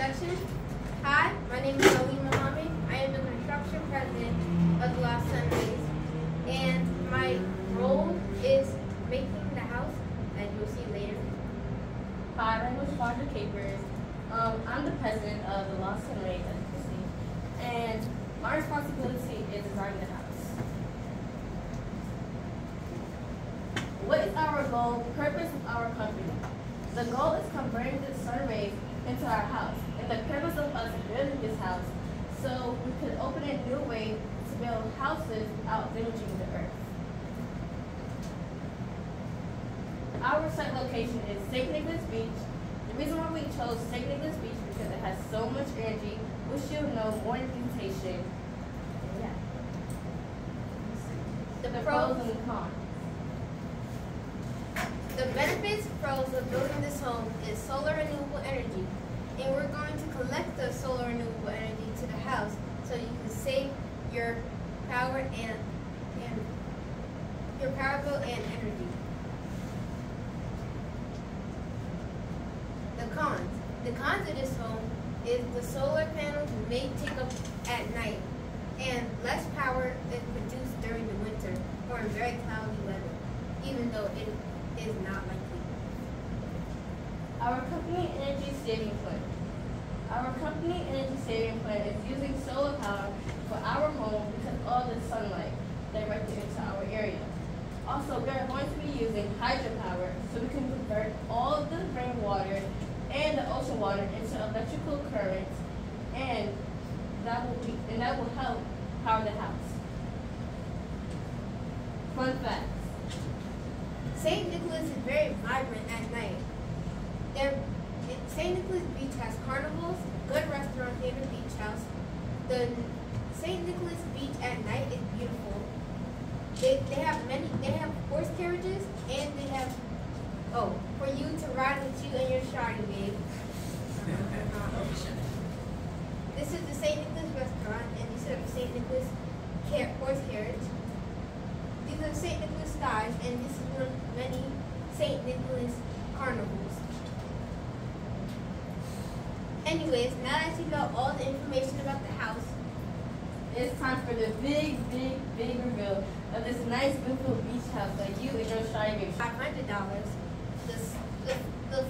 introduction. Hi, my name is Ali Muhammad. I am the construction president of the Lost Sunrays, and my role is making the house, as you'll see later. Hi, my name is Roger Capers. Um, I'm the president of the Lost you see, and my responsibility is designing the house. What is our goal, purpose of our company? The goal is converting the sun into our house. The purpose of us building this house, so we could open a new way to build houses without damaging the earth. Our site location is St. Nicholas Beach. The reason why we chose St. Nicholas Beach is because it has so much energy, which you'll know more documentation. Yeah. The The pros, pros and cons. the benefits, pros of building this home is solar renewable energy, and we're going to collect the solar renewable energy to the house so you can save your power and and your power bill and energy. The cons. The cons of this home is the solar panels may take up at night and less power is produced during the winter or in very cloudy weather, even though it is not likely. Our company energy saving plan. Saving plan is using solar power for our home because all the sunlight directed into our area. Also, we are going to be using hydropower so we can convert all the rainwater and the ocean water into electrical currents and that will be and that will help power the house. Fun facts. St. Nicholas is very vibrant at night. There, St. Nicholas Beach has carnivals, good restaurant near the beach house. The St. Nicholas Beach at night is beautiful. They, they have many, they have horse carriages and they have, oh, for you to ride with you and your shawty, babe. This is the St. Nicholas restaurant and these are the St. Nicholas car- horse carriage. These are St. Nicholas skies, and this is one of many St. Nicholas carnivals. Anyways, now that you know all the information about the house, It's time for the big, big, big reveal of this nice, beautiful beach house that you and your shy hundred dollars. The, the, the